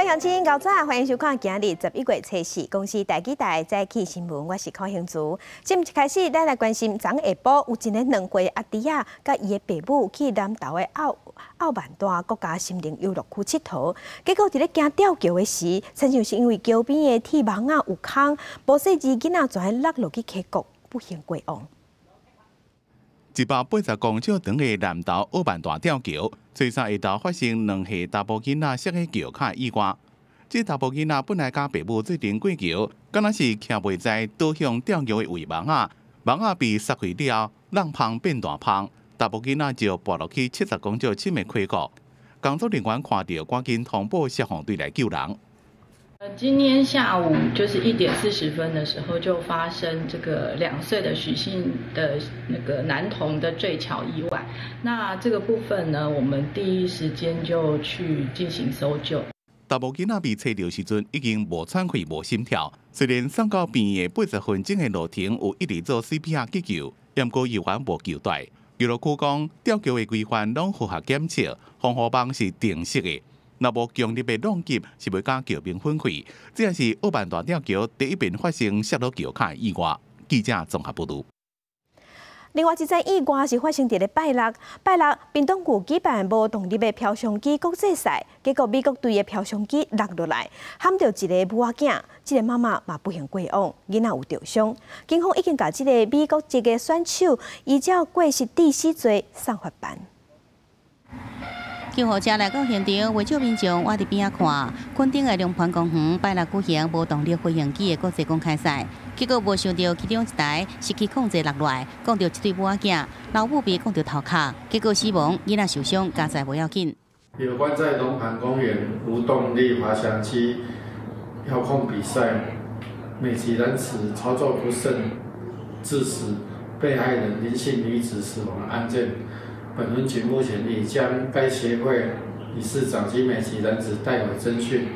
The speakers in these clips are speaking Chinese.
各位乡亲，早早欢迎收看今日十一月初四公司大期待早起新闻，我是康兴竹。节目一开始，咱来关心昨下晡有一个两岁阿弟啊，甲伊的爸母去南投的澳澳万大国家森林游乐区佚佗，结果伫咧行吊桥的时，亲像是因为桥边的铁网啊有空，无细只囡仔全落落去溪谷，不幸过往。一百八十公尺长的南投澳万大吊桥。最早下昼发生两岁大埔囡仔摔喺桥卡意外，这大埔囡仔本来甲爸母做阵过桥，敢若是徛袂在倒向吊桥的围网啊，网啊被摔开了，浪胖变大胖，大埔囡仔就跋落去七十公尺深的溪谷。工作人员看到，赶紧通报消防队来救人。呃，今天下午就是一点四十分的时候，就发生这个两岁的许姓的那个男童的坠桥意外。那这个部分呢，我们第一时间就去进行搜救。大部囡仔被找到时阵已经无喘气、无心跳，虽然送到病院八十分钟的路程有一直做 CPR 急救，但过依然无救带。娱乐区讲，吊桥的规范拢符合检测，防护网是定式的。那无强烈的浪击是袂甲桥边分开，这也是澳办大吊桥第一遍发生泄落桥卡意外。记者综合报道。另外一则意外是发生伫咧拜六，拜六冰冻谷举办无动力的飘翔机国际赛，结果美国队的飘翔机落落来，喊到一个母仔囝，这个妈妈嘛不幸过往，囡仔有受伤。警方已经甲这个美国籍的选手依照过失致死罪送法办。救护车来到现场，为少民众我伫边仔看，昆顶的龙盘公园拜六举行无动力飞行器的国际公开赛，结果无想到其中一台失去控制落来，讲到一对母仔，老母被讲到头壳，结果死亡，囡仔受伤，家在不要紧。有关在龙盘公园无动力滑翔机遥控比赛，美籍人士操作不慎致死被害人林姓女子死亡案件。本轮局目前已将该协会理事长及美籍人士带回侦讯，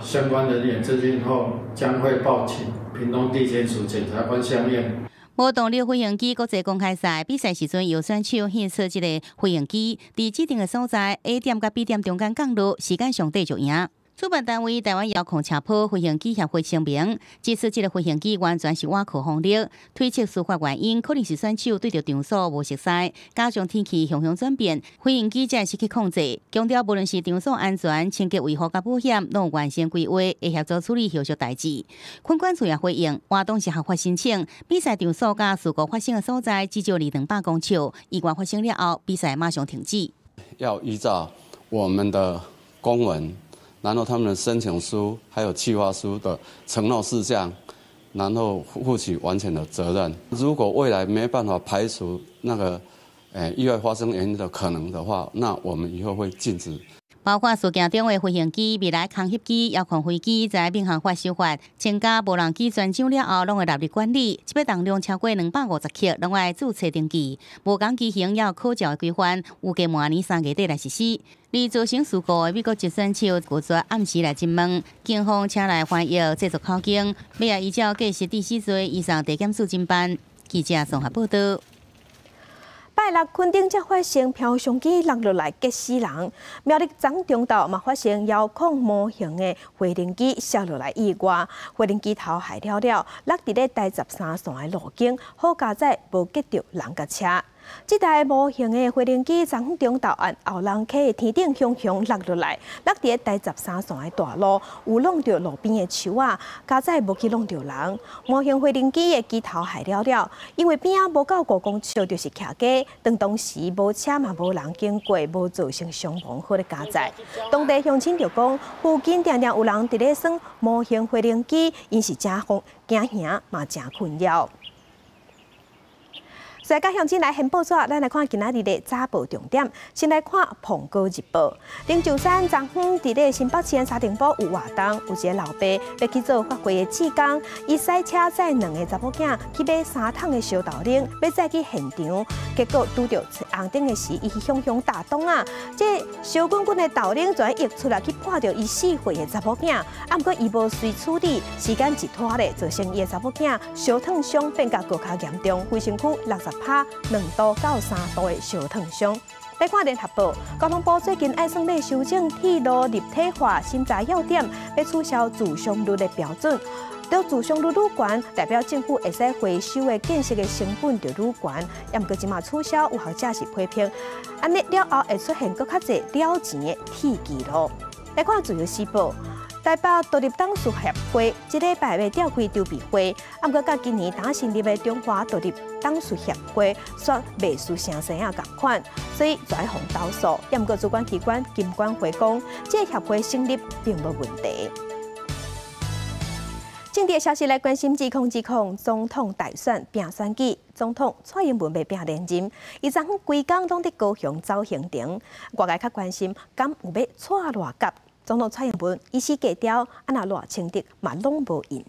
相关人员侦讯后将会报请屏东地检署检察官相验。无动力飞行机国际公开赛比赛时阵，有选手献出一个飞行机，伫指定的所在 A 点甲 B 点中间降落，时间上短就赢。主办单位台湾遥控车坡飞行机协会声明，这次这个飞行机完全是挖苦风力，推测事发原因可能是选手对着场所无熟悉，加上天气向向转变，飞行机才失去控制。强调无论是场所安全、清洁维护甲保险，拢完成规划，会协助处理后续代志。昆管处也回应，活动是合法申请，比赛场所甲事故发生的所在至少离两百公尺，意外发生了后，比赛马上停止。要依照我们的公文。然后他们的申请书还有计划书的承诺事项，然后负起完全的责任。如果未来没办法排除那个，诶意外发生原因的可能的话，那我们以后会禁止。包括事件中的飞行机、未来空袭机、遥控飞机，在民航法修法、增加无人机专章了后，拢会纳入管理。即笔重量超过两百五十克，拢爱注册登记。无讲机型要考照规范，预计明年三月底来实施。而造成事故的美国直升机，故作暗时来询问，警方请来翻译制作考经，要依照计时第四罪以上地检署侦办。记者综合报道。拜六，昆顶才发生飘相机落落来击死人。苗栗彰中道嘛发生遥控模型的飞行机摔落来意外，飞行机头害了了，落伫咧第十三线的路径，好加载无击着人甲车。这台模型的飞行机从中岛岸后人溪的天顶向向落落来，落伫第十三线的大路，有弄到路边的树啊，加载无去弄到人。模型飞行机的机头害了了，因为边啊无到五公尺，就是徛低，当当时无车嘛无人经过，无造成伤亡，好咧加载。当地乡亲就讲，附近常常有人伫咧耍模型飞行机，因是真慌惊吓嘛真困扰。再甲乡亲来先报纸，咱来看今仔日的早报重点。先来看《澎哥日报》。零九三昨昏伫咧新北市沙丁堡有活动，有一个老爸要去做发挥的志工，伊赛车载两个查某囝去买三桶的小豆奶，要再去现场，结果拄着红灯的时，伊向向打洞啊！这小滚滚的豆奶全溢出来，去破着伊四岁的查某囝，啊，不过伊无随处理，时间一拖咧，造成伊的查某囝小烫伤变甲更加严重，卫生区六十。拍两度到三度的小烫伤。来看联合报，交通部最近爱算要修正铁路立体化审查要点，要取消自伤率的标准。到自伤率愈悬，代表政府会使回收的建设的成本就愈悬。也毋过即马取消，有学者是批评，安尼了后会出现更较侪了钱的铁记录。来看自由时报。台北独立党术协会即礼拜要召开筹备会，啊，毋过甲今年打成立的中华独立党术协会说未输成生啊共款，所以在防倒数。也毋过主管机关金管会讲，即个协会成立并无问题。政治消息来关心指控指控总统大选拼选举，总统蔡英文被拼连任，伊昨昏规工拢伫高雄走行程，外界较关心，敢有要蔡偌急？总统蔡英文一时低调，啊那偌清德嘛拢无应。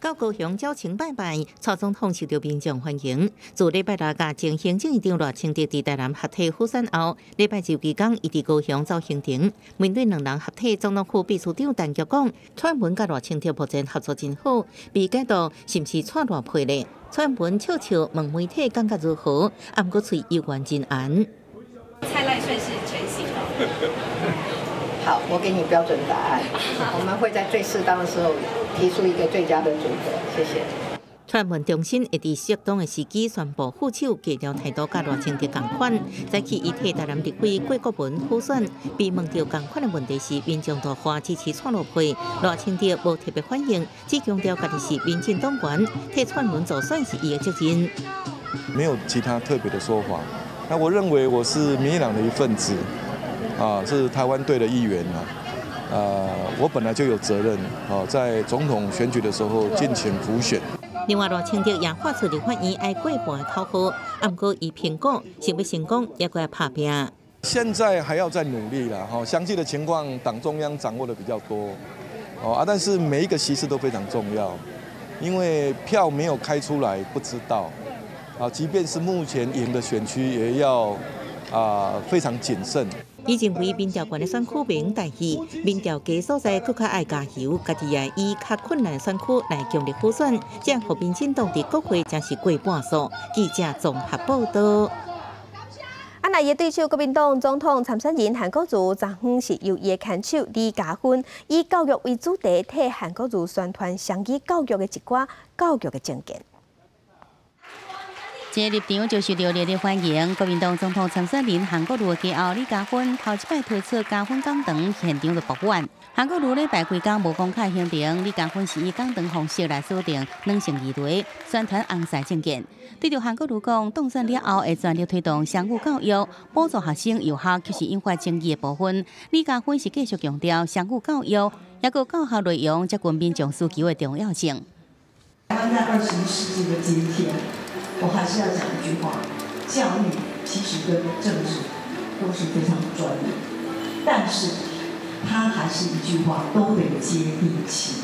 到高雄招亲拜拜，蔡总统受到民众欢迎。自礼拜六甲前行政院长罗清德伫台南合体赴选后，礼拜就期间伊伫高雄走行程。面对两人合体，总统府秘书长陈菊讲，蔡文甲罗清德目前合作真好，被解读是毋是蔡罗配咧？蔡文笑笑问媒体感觉如何，啊毋过嘴有关真安。蔡赖算是全新的。好，我给你标准答案。我们会在最适当的时候提出一个最佳的组合。谢谢。蔡文中心会伫适当的时机宣布副手计调态度甲罗清德共款。在去伊替台南立委郭国文复选，被问到共款的问题时，民众都花支持蔡罗配，罗清德无特别反应，只强调家己是民进党员，替串门做算是伊的责任。没有其他特别的说法。那我认为我是民进党的一份子。啊，是台湾队的一员啊！呃，我本来就有责任啊，在总统选举的时候尽情辅选。另外，罗清德也发出立法院爱过半的口号，暗过以苹果成不成功，也过拍拼。现在还要再努力了哈，详细的情况党中央掌握的比较多哦啊，但是每一个席次都非常重要，因为票没有开出来不知道啊，即便是目前赢的选区也要啊非常谨慎。已经为民调官的选区名代替，民调低所在更加爱加油，家己也以较困难选区来强力补选，这样和民进党的国会将是过半数。记者综合报道。啊，那也对手国民党总统参选人韩国瑜昨昏是由伊的看手李家勋以教育为主题，替韩国瑜宣传双语教育的一寡教育的证件。这入场就是热烈的欢迎，国民党总统参选人韩国瑜继后李家勋头一摆推出加分讲堂，现场就爆满。韩国瑜礼拜几工无公开行程，李家勋是以讲堂方式来锁定两成二队宣传红色证件。对着韩国瑜讲，当选了后会全力推动双语教育，补助学生有效，就是引发争议的部分。李家勋是继续强调双语教育，也个教学内容接近民众需求的重要性。在二十一世纪的今天。我还是要讲一句话：教育其实跟政治都是非常专业，但是它还是一句话，都得接地气。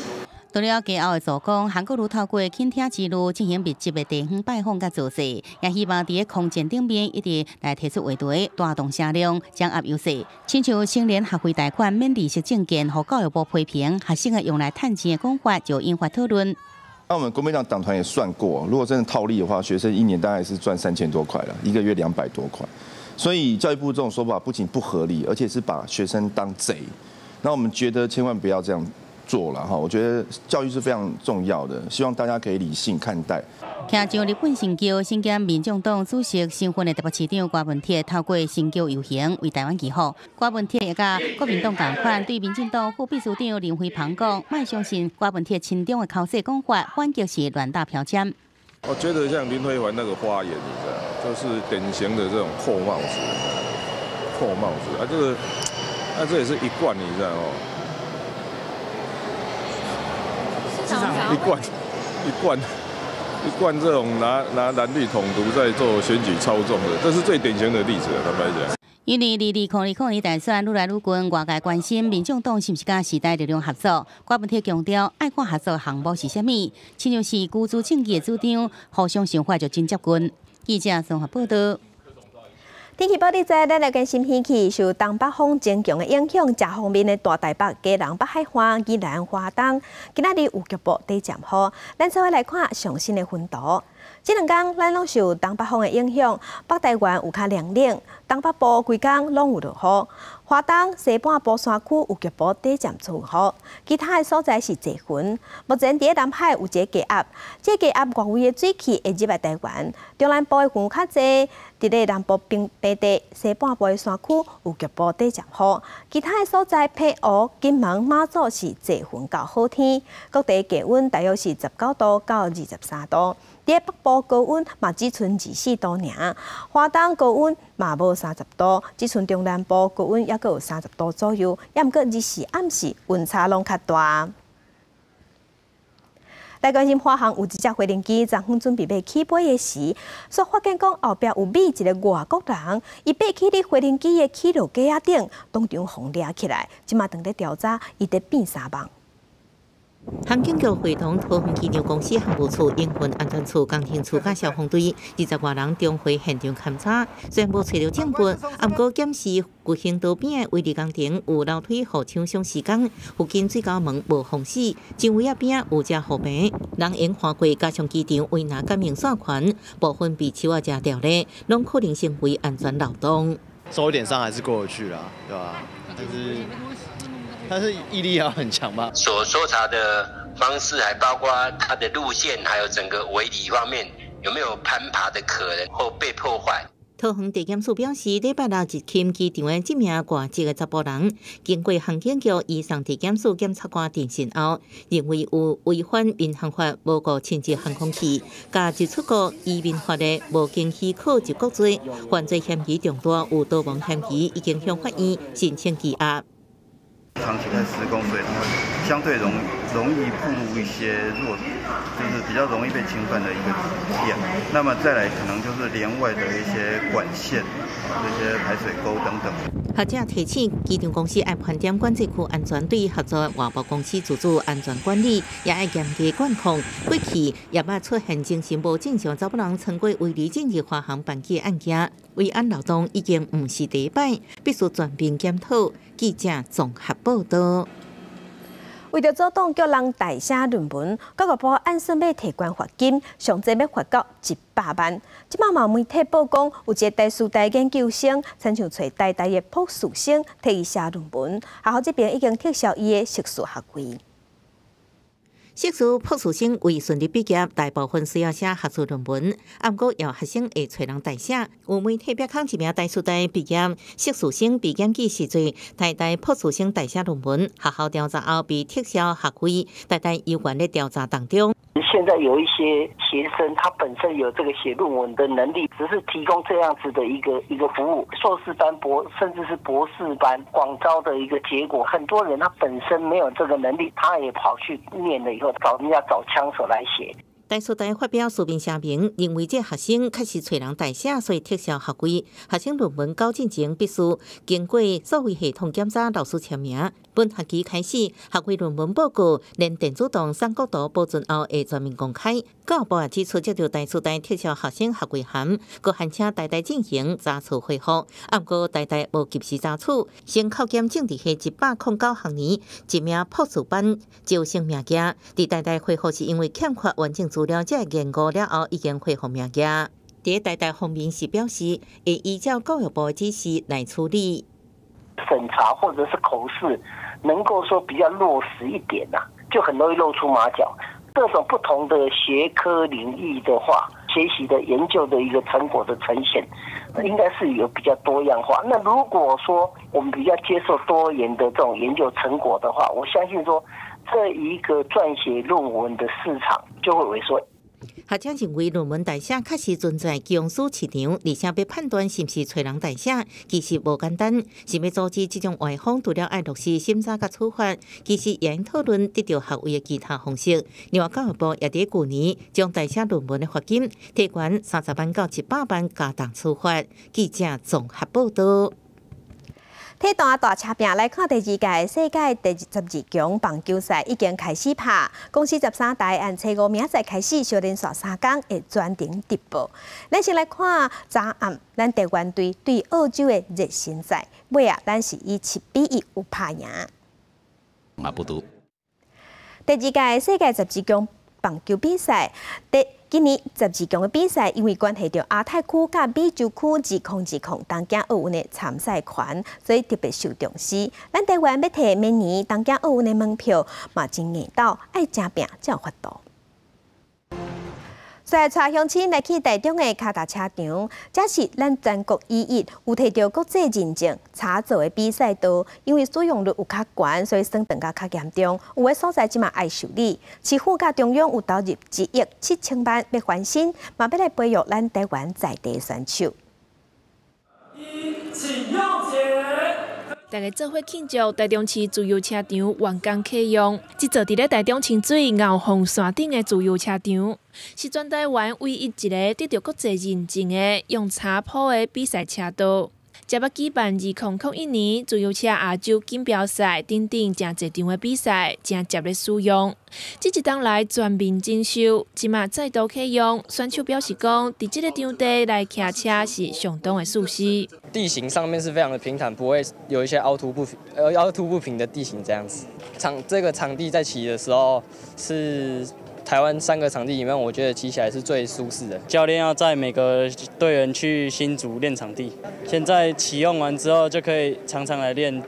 除了加后的做工，韩国如透过倾听之路进行密集的地方拜访甲做势，也希望伫空间顶面一直来提出话题，带动声量，掌握优势。亲像青年学费贷款免利息证件，和教育部批评，学生的用来探钱的讲法，就引发讨论。那我们国民党党团也算过，如果真的套利的话，学生一年大概是赚三千多块了，一个月两百多块。所以教育部这种说法不仅不合理，而且是把学生当贼。那我们觉得千万不要这样。做了哈，我觉得教育是非常重要的，希望大家可以理性看待。听上日本新教新疆民众党主席新婚的台北市长郭文铁透过新教游行为台湾祈福。郭文铁也甲国民党同款，对民进党副秘书长林辉鹏讲，卖相信郭文铁亲中的口舌讲法，反就是乱打标签。我觉得像林辉环那个发言，你知道，就是典型的这种扣帽子，扣帽子啊，这个啊这也是一贯，你知道哦。一罐一罐一罐这种拿拿蓝绿统独在做选举操纵的，这是最典型的例子。坦白讲，因为二二抗二抗二大选愈来愈近，外界关心民众党是不是跟时代力量合作？郭文铁强调，爱看合作项目是虾米？亲像是孤注政绩的主张，互相想法就真接近。记者综合报道。天气报道在，咱来关心天气，受东北风增强的影响，这方面的大台北、嘉南、北海花、宜兰、花东，今仔日有局部地降雨。咱稍微来看上新的云图。这两天咱拢受东北风的影响，北台湾有较凉冷，东北部规天拢有落雨。华东西半部山区有局部短暂阵雨，其他的所在是多云。目前伫南海有一个低压，这低压外围的水汽会入来台湾，中南部的云较侪。伫咧南部平平地西半部山区有局部短暂雨，其他的所在譬如金门、马祖是多云到好天，各地气温大约是十九度到二十三度。伫北部高温嘛只剩二四度尔，华东高温嘛无三十度，只剩中南部高温也阁有三十度左右，也毋过日时暗时温差拢较大。来关心华航有一只飞行机，昨昏准备要起飞的时，所发现讲后壁有美一个外国人，伊爬起伫飞行机的起落架仔顶，当场轰掠起来，即马等咧调查，伊得变三亡。航警局会同桃园机场公司航务处、营运安全处、工程处、甲消防队二十多人重回现场勘查，虽然无找到证据，啊，不过检视古行道边的威力工程有楼梯和厂商施工，附近最高门无封死，周围啊边有只河边，人员划过加上机场围拿感应线款，部分被手啊遮掉咧，拢可能成为安全漏洞。受一点伤还是过得去啦，对吧？但是。但是毅力要很强吧？所搜查的方式还包括它的路线，还有整个围篱方面有没有攀爬的可能或被破坏。桃园地检署表示，礼拜六日勤机场的这名外籍的查甫人，经过航警局以上地检署检察官电讯后，认为有违反民航法无故侵入航空器，加入出国移民法的无经许可入国罪，犯罪嫌疑重大，有逃亡嫌疑，已经向法院申请羁押。长期在施工，所以它相对容易。容易暴露一些弱，就是比较容易被侵犯的一个点。那么再来可能就是连外的一些管线、这些排水沟等等。学者提醒，机场公司爱盘点管制区安全，对合作外包公司自主安全管理，也爱严格管控。过去也捌出现精神无正常，找不人穿过违例进入华航班机案件，维安劳动已经唔是第一摆，必须全面检讨。记者综合报道。为着阻挡叫人代写论文，教育部按算要提悬罚金，上济要罚到一百万。即马毛媒体曝光，有一个大师大研究生，亲像找代代的博士生替伊写论文，学校这边已经撤销伊的学术学位。硕士、博士生为顺利毕业，大部分需要写学术论文，啊，不过有学生会找人代写。有媒体标看一名大数大毕业硕士生毕业季时阵，代代博士生代写论文，学校调查后被撤销学位，代代有关的调查当中。现在有一些学生，他本身有这个写论文的能力，只是提供这样子的一个一个服务。硕士班、博甚至是博士班广招的一个结果，很多人他本身没有这个能力，他也跑去念了以后，找人家找枪手来写。大数大发表书面声明，认为这学生确实找人代写，所以撤销学位。学生论文交进前必须经过所谓系统检查，老师签名。本学期开始，学位论文报告连电子档、三角图保存后会全面公开。教育部也指出，接到大数大撤销学生学位函，各函请代代进行查处回复。不过代代无及时查处，先考检政治系一百零九学年一名博士班招生名额，伫代代回复是因为欠缺完整。除了这研究了后，已经恢复名额。第一代代方面是表示，会依照教育部指示来处理审查或者是口试，能够说比较落实一点呐，就很容易露出马脚。各种不同的学科领域的话，学习的研究的一个成果的呈现，应该是有比较多样化。那如果说我们比较接受多元的这种研究成果的话，我相信说。这一个撰写论文的市场就会萎缩。学者认为论文代写确实存在强势市场，而且要判断是不是找人代写，其实无简单。是要阻止这种外访，除了爱落实审查甲处罚，其实也应讨论得到学位的其他方式。另外，教育部也在去年将代写论文的罚金提悬三十万到一百万，加重处罚。记者综合报道。体大大车饼来看第二届世界第十二强棒球赛已经开始拍，公司十三台按初五明仔开始，小连续三天会专程直播。咱先来看昨暗咱台湾队对澳洲的热身赛，尾啊，咱是以七比一有拍赢。马不读。第二届世界十二强棒球比赛第。今年十二强的比赛，因为关系到亚太区甲美洲区自控自控东京奥运的参赛权，所以特别受重视。咱台湾要摕明年东京奥运的门票，嘛真硬到爱加拼才有法度。在蔡乡亲来去台中的卡达车场，这是咱全国唯一有摕到国际认证查做的比赛道。因为使用率有较悬，所以算等较较严重。有的所在即嘛爱受理。市府甲中央有投入一亿七千万要翻新，嘛要来培育咱台湾在地选手。大家做伙庆祝台中市自由车场完工启用。即座伫咧台中清水鳌峰山顶的自由车场，是全台湾唯一一个得到国际认证的用车铺的比赛车道。才要举办二零零一年自由车亚洲锦标赛，等等正侪场的比赛，正接咧使用。即一当来全面征收，即马再度启用。选手表示讲，伫即个场地来骑车是相当的舒适。地形上面是非常的平坦，不会有一些凹凸不平呃凹凸不平的地形这样子。场这个场地在骑的时候是。台湾三个场地里面，我觉得骑起来是最舒适的。教练要在每个队员去新竹练场地，现在启用完之后就可以常常来练，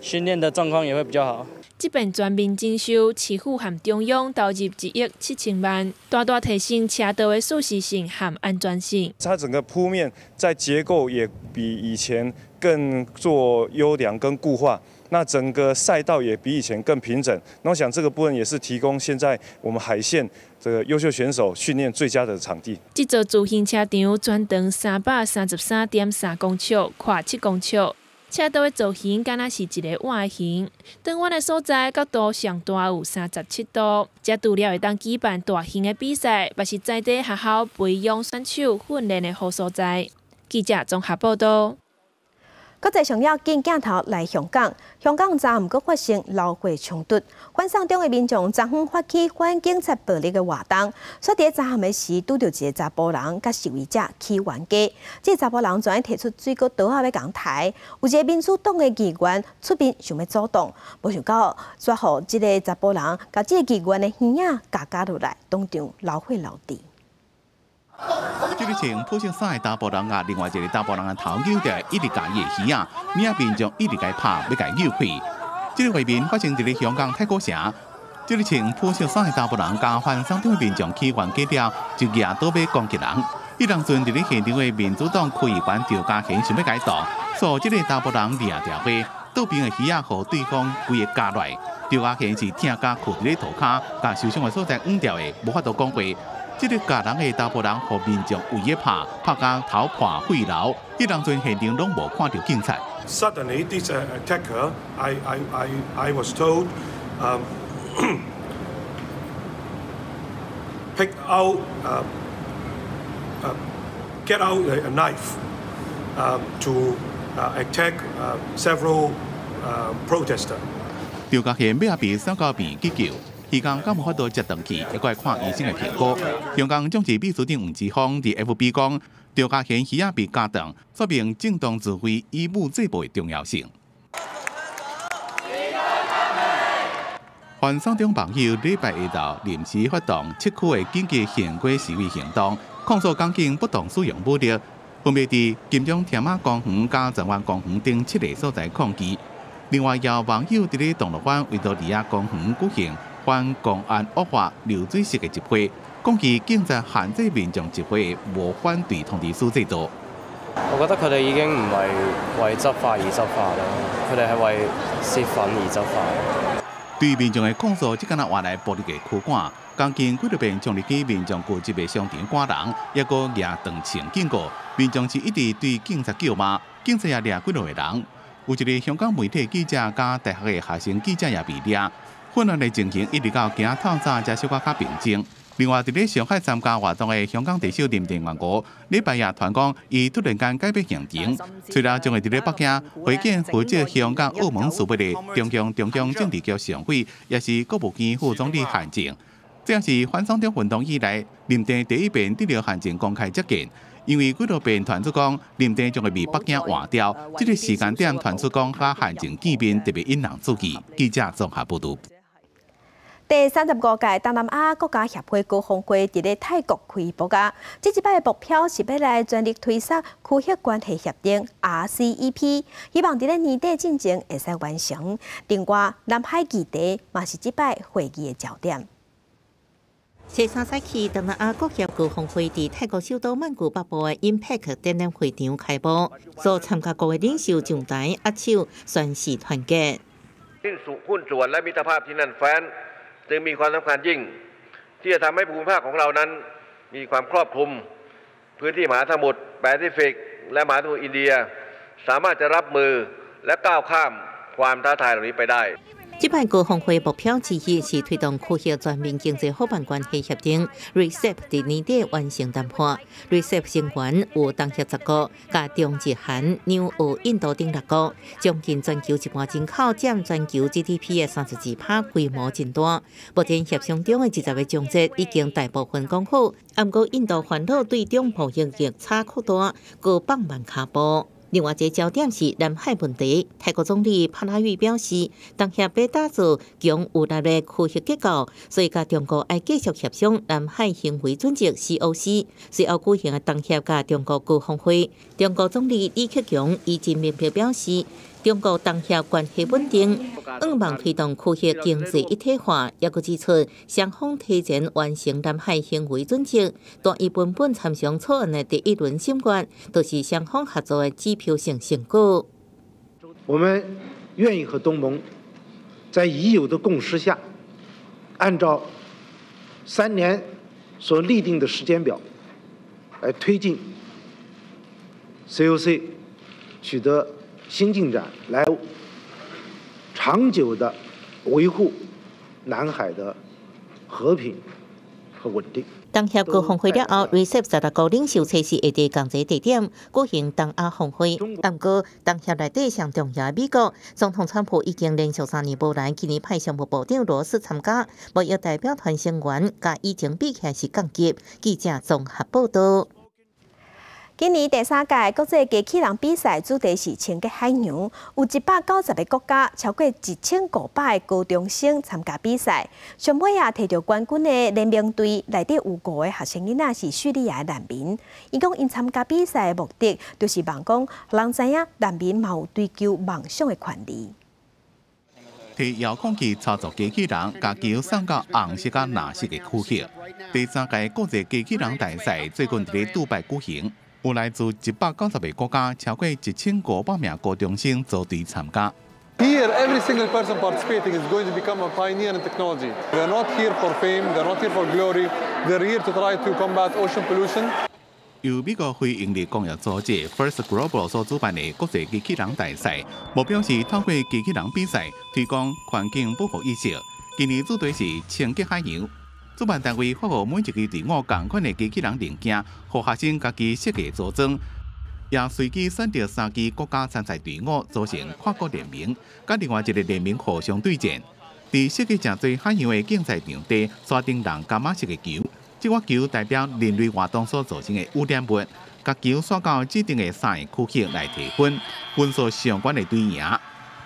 训练的状况也会比较好。这边全面征收，市府含中央投入一亿七千万，大大提升车道的舒适性和安全性。它整个铺面在结构也比以前更做优良跟固化。那整个赛道也比以前更平整，那我想这个部分也是提供现在我们海线这个优秀选手训练最佳的场地。这座自行车场全长三百三十三点三公尺，跨七公尺，车道的造型敢若是一个碗形。登湾的所在角度上大有三十七度，这除了会当举办大型的比赛，也是在地学校培养选手训练的好所在。记者综合报道。国际上要紧镜头来香港，香港昨毋过发生劳会冲突，观赏中的民众昨昏发起反警察暴力的活动，所伫昨暗的时拄着一个查甫人甲示威者起冤家，这查甫人专提出水果刀啊要讲台，有一个民主党的议员出面想要阻挡，无想到煞互即个查甫人甲即个议员的耳影夹夹落来，当场流血流地。这个穿普色衫的大波人啊，另外一个大波人的头扭着，一直夹伊的耳啊，领民众一直甲拍，要甲伊扭开。这个画面发生伫香港太古城，这个穿普色衫的大波人加反上场的民众起完结了，就举刀要攻击人。伊当阵伫咧现场的民主党区议员赵家贤想要解答，所以这个大波人掠着花，倒边的耳啊，和对方规个夹来。赵家贤是听甲裤伫咧涂骹，甲受伤的所在黄掉的，无法度讲话。这个家人的大部人和民众围一拍，拍到头破血流，一当阵现场拢无看到警察。Suddenly, this attacker, I, I, I, I was told, um, pick out, uh, uh, get out a, knife um, to uh, attack uh, several uh, protesters. 刘家贤要被上高边急救。 期间敢无法度接登去，一个看医生的评估。香港政治秘书长吴志芳伫 FB 讲，赵家贤需要被加长，说明正当指挥医务这步的重要性。环省中朋友礼拜一到临时发动七区的紧急宪规示威行动，控诉港警不当使用武力，分别伫金钟天马公园、加十湾公园等七个所在抗击。另外，有网友伫咧动乐湾维多利亚公园举行。反公安恶化流水式的集会，讲起警察限制民众集会无反对通知书制度。我觉得佢哋已经唔系为执法而执法啦，佢哋系为泄愤而执法。对民众的控诉，即间啊换来暴力嘅苦管，刚经几多遍将立起民众过节嘅商场赶人，一个也断情警告，民众是一直对警察叫骂，警察也掠几多个人。有一个香港媒体记者加大学嘅学生记者也被掠。混乱的情形一直到今透早才小可较平静。另外，伫咧上海参加活动的香港特首林郑月娥，礼拜日传讲，伊突然间改变行程，除了将会伫咧北京会见负责香港澳门事务的中央中央政治局常委，也是国务院副总理韩正。这也是反送中运动以来林郑第一遍得到韩正公开接见，因为几多遍传出讲林郑将会被北京换掉，这个时间点传出讲和韩正见面特别引人注意。记者综合报道。第三十五届东南亚国家协会高峰会伫咧泰国开幕啊！即一摆的目标是要来全力推动区域关系协定 （RCEP），希望伫咧年底进程会使完成。另外，南海议题嘛是即摆会议的焦点。第三赛期东南亚国协高峰会伫泰国首都曼谷北部的 Impact 展览会场开幕，所参加国的领袖上台握手宣誓团结。 จึงมีความสำคัญยิ่ง ที่จะทำให้ภูมิภาคของเรานั้น มีความครอบคลุม พื้นที่มหาสมุทรแปซิฟิก และมหาสมุทรอินเดีย สามารถจะรับมือและก้าวข้ามความท้าทายเหล่านี้ไปได้ 即摆高峰会目标之一是推动区域全面经济伙伴关系协定 （RCEP） 伫年底完成谈判。RCEP 成员有东协十国、加中日韩、纽澳、印度等六国，将近全球一半人口，占全球 GDP 的三十二趴，规模真大。目前协商中的二十个章节已经大部分讲好，不过印度烦恼对中贸易逆差扩大，各放慢脚步。另外一个焦点是南海问题。泰国总理帕拉育表示，当下要打造强有力的区域结构，所以甲中国爱继续协商南海行为准则 （COC）。随后举行的当下甲中国高峰会，中国总理李克强已经明确表示。中国当下关系稳定，希望推动区域经济一体化。也佮指出，双方提前完成南海行为准则，但伊本本参详草案的第一轮审决，都是双方合作的指标性成果。我们愿意和东盟在已有的共识下，按照三年所立定的时间表来推进 COC，取得。新进展来长久的维护南海的和平和稳定。当下高峰会了后，RCEP 十六个领袖测试会伫共济地点举行东亚峰会。不过，当下内底上重要美国总统川普已经连续三年无来，今年派商务部长罗斯参加，贸易代表团成员甲以前比起来是降级。记者综合报道。今年第三届国际机器人比赛主题是清洁海洋，有一百九十个国家，超过一千五百个高中生参加比赛。上尾也，摕到冠军的联名队内底有五个学生囡仔是叙利亚难民。伊讲因参加比赛的目的，就是望讲人知影难民嘛有追求梦想的权利。替遥控器操作机器人，甲球送到红色甲蓝色的区域。第三届国际机器人大赛最近伫杜拜举行。有来自一百九十个国家，超过一千五百名高中生组队参加。Here, every single person participating is going to become a pioneer in technology. They are not here for fame, they are not here for glory. They are here to try to combat ocean pollution. 由美国非营利工业组织 First Global 所主办的国际机器人大赛，目标是透过机器人比赛推广环境保护意识。今年主题是清洁海洋。主办单位发布每一支队伍同款的机器人零件，互学生家己设计组装，也随机选择三支国家参赛队伍组成跨国联名，甲另外一个联名互相对战。伫设计正最海洋的竞赛场地，刷顶人伽马式的球，这块球代表人类活动所造成的污染物，甲球刷到指定的三个区域来提分，分数相关的队赢。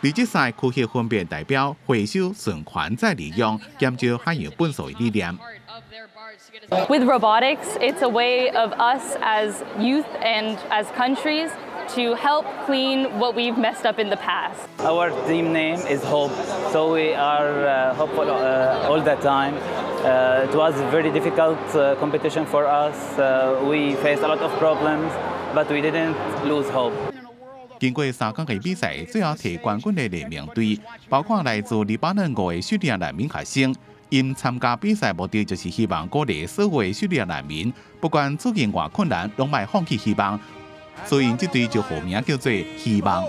比赛区域分别代表回收、循环再利用、减少海洋本素的理念。With robotics, it's a way of us as youth and as countries to help clean what we've messed up in the past. Our team name is Hope, so we are uh, hopeful uh, all the time. Uh, it was a very difficult uh, competition for us. Uh, we faced a lot of problems, but we didn't lose hope. 经过三港的比赛，最后提冠军的两名队，包括来自黎巴嫩五个叙利亚难民学生。因参加比赛目的就是希望鼓励所有叙利亚难民，不管处境偌困难，拢卖放弃希望。所以这队就号名叫做“希望”。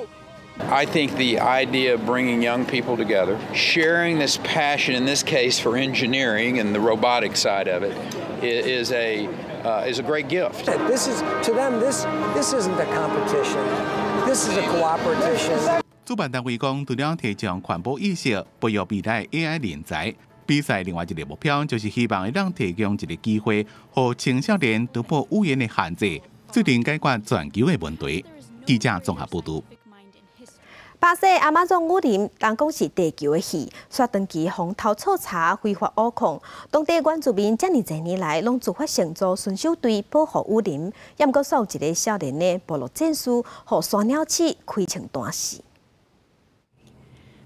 I think the idea of bringing young people together, sharing this passion, in this case for engineering and the robotic side of it, is a uh, is a great gift. This is to them. This this isn't a competition. This is a cooperation. 主办单位讲，除了提倡环保意识，培育未来 AI 人才，比赛另外一个目标就是希望让提供一个机会，和青少年突破语言的限制，决定解决全球的问题。记者综合报道。巴西阿马总武林人讲是地球的戏，刷长期风头草茶非法挖矿，当地原住民遮尔侪年来拢自发成组巡守队保护武林，也毋过受一个少年的部落战士，互山鸟鼠开成大事。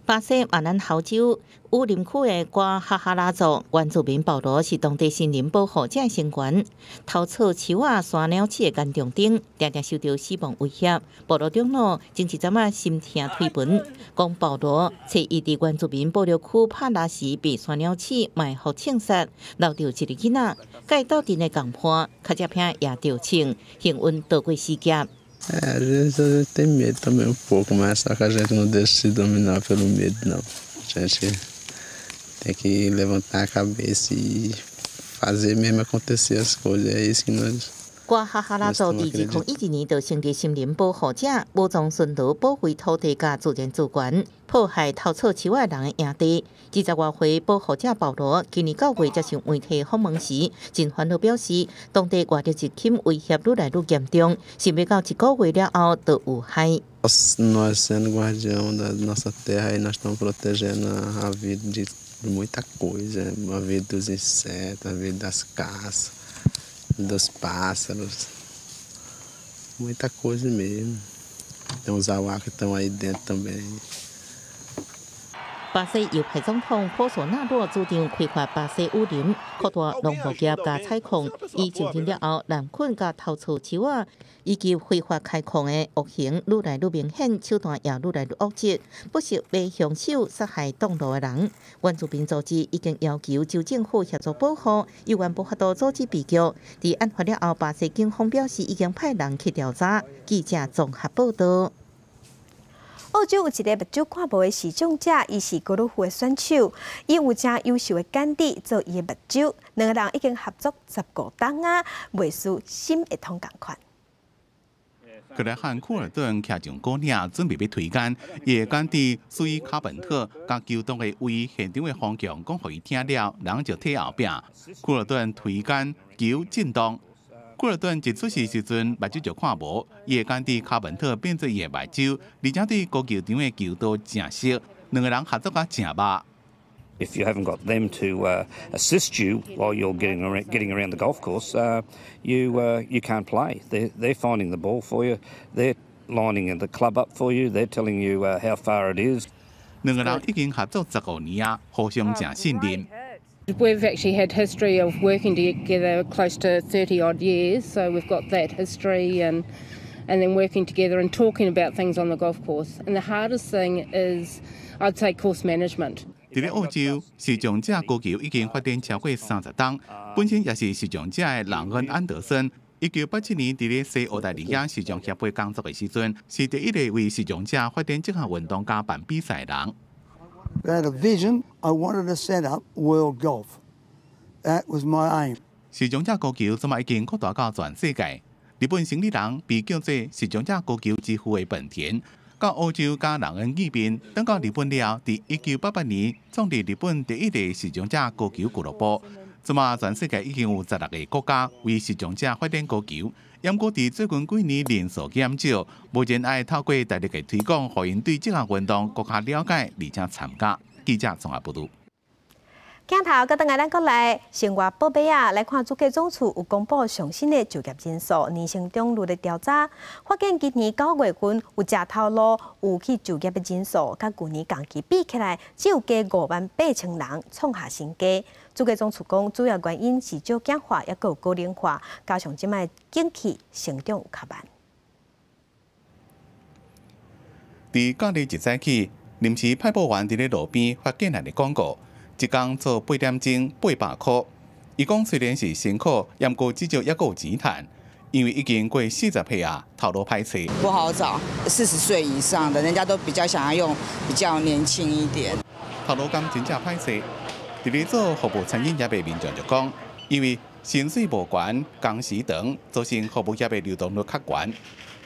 巴西马兰豪州乌林区的瓜哈哈拉族原住民保罗是当地森林保护者成员，头草树啊、山鸟鼠的干重顶，常常受到死亡威胁。保罗长老前一阵啊心痛推文，讲保罗在伊伫原住民保留区拍拉时被山鸟鼠埋伏枪杀，留着一个囡仔，该斗阵的共伴，卡只片也着枪，幸运躲过死劫。Tem que levantar a cabeça e fazer mesmo acontecer as coisas. É isso que nós 瓜哈哈拉族二零一二年就成立森林保护者，武装顺道保卫土地甲自然资源，迫害偷草树的人的营地。二十外岁保护者保罗今年九月接受媒体访问时，真烦恼表示，当地外着一轻威胁愈来愈严重，想要到一个月了后就有害。Nós sendo guardião da nossa terra e nós estamos protegendo a vida de muita coisa, a vida dos insetos, a vida das caças. dos pássaros, muita coisa mesmo. Tem uns auá que estão aí dentro também. 巴西右派总统普索纳罗主张开发巴西武林，扩大农牧业加采矿，伊进行了后，南昆加偷草树啊，以及非法开矿的恶行愈来愈明显，手段也愈来愈恶劣，不惜被凶手杀害挡路的人。原住民组织已经要求州政府协助保护，有关无法度组织被救。伫案发了后，巴西警方表示已经派人去调查。记者综合报道。澳洲有一个目睭看无的视障者，伊是高尔夫的选手，伊有正优秀的干弟做伊的目睭，两个人已经合作十个档啊，未输心一通共款。克莱汉库尔顿骑上高岭，准备被推杆，伊干弟属于卡本特，甲球动的为现场的方向讲互伊听了，人就退后边。库尔顿推杆球进洞。库尔顿一出事时阵，目睭就看无，伊会干伫卡文特变做伊的目睭，而且对高球场的球都正熟，两个人合作甲正密。If you haven't got them to uh, assist you while you're getting around, getting around the golf course, uh, you uh, you can't play. They're they're finding the ball for you. They're lining the club up for you. They're telling you uh, how far it is. 两个人已经合作十五年啊，互相正信任。We've actually had history of working together close to 30 odd years, so we've got that history and and then working together and talking about things on the golf course. And the hardest thing is, I'd say, course management. 伫咧澳洲，视障者高球已经发展超过三十档，本身也是视障者的朗恩安德森。一九八七年伫咧西澳大利亚视障协会工作的时阵，是第一个为视障者发展这项运动加办比赛人。I had a vision. I wanted to set up world golf. That was my aim. 视障者高球怎么已经扩大到全世界？日本生理人被叫做视障者高球之父的本田，到欧洲加人恩见面，等到日本了，伫一九八八年创立日本第一个视障者高球俱乐部。怎么全世界已经有十六个国家为视障者发展高球？因国伫最近几年人数减少，目前爱透过大力嘅推广，互因对这项运动更加了解而且参加。记者综合报道。镜头搁等下咱过来，生活宝贝啊，来看主计总处有公布上新的就业人数，年薪中路的调查，发现今年九月份有假透露有去就业的人数，甲旧年同期比起来，只有加五万八千人，创下新低。主计总处讲，主要原因是少简化，也有高龄化，加上即卖景气成长较慢。伫假日一早起，临时派报员伫咧路边发进来的广告，一工做八点钟八百块。伊讲虽然是辛苦，也过至少也有钱赚，因为已经过四十岁啊，头路歹找。不好找，四十岁以上的，人家都比较想要用比较年轻一点。头路工真正歹找。伫咧做服务餐饮业的民众就讲，因为薪水无悬，工时长，造成服务业的流动率较悬。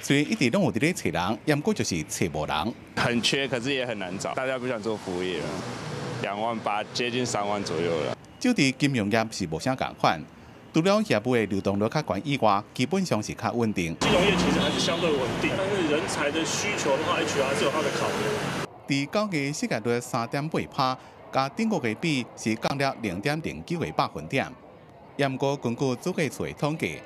虽然一直拢有伫咧找人，也过就是找无人。很缺，可是也很难找。大家不想做服务业了，两万八接近三万左右了。就伫金融业是无啥共款，除了业务的流动率较悬以外，基本上是较稳定。金融业其实还是相对稳定，但是人才的需求的话，HR 是有它的考量。第九月失业率三点八趴，加顶个月比是降了零点零九个百分点。严格根据主计处的统计，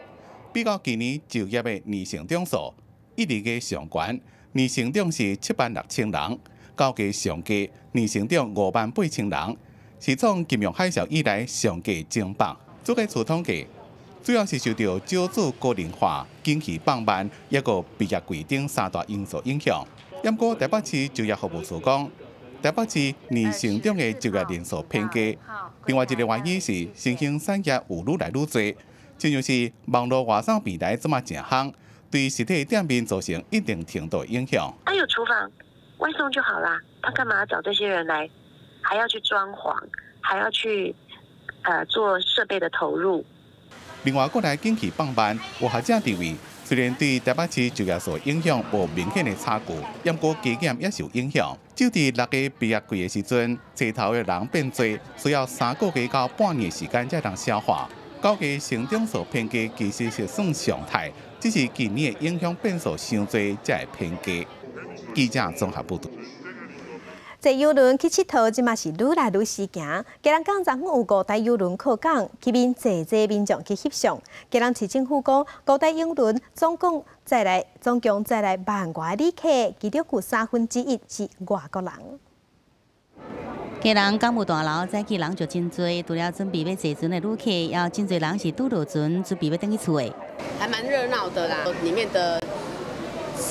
比较今年就业的年成长数，一二月上悬，年成长是七万六千人，九月上季年成长五万八千人，是从金融海啸以来上季增长。主计处统计，主要是受到少子高龄化、经济放慢，一个毕业规定三大因素影响。不过台北市就业服务处讲，台北市年成长的就业人数偏低。另外一个原因是新兴产业有愈来愈多，就像是网络外送平台这么正行，对实体店面造成一定程度影响。还有厨房，外送就好啦，他干嘛找这些人来，还要去装潢，还要去呃做设备的投入？另外，过来经济放慢，有学者地位。虽然对台北市就业所影响无明显的差距，不过加减也受影响。就伫六个毕业季的时阵，车头的人变多，需要三个月到半年时间才能消化。九月成长数偏低，其实是算常态，只是今年的影响变数伤多才会偏低。记者综合报道。坐游轮去佚佗，即嘛是愈来愈时行。今日港昨昏有五台游轮靠港，去面坐坐民众去翕相。今日市政府讲，五台游轮总共再来总共再来万外旅客，其中有三分之一是外国人。今日港务大楼载起人就真多，除了准备要坐船的旅客，也有真多人是拄到船，准备要等去厝的。还蛮热闹的啦，里面的。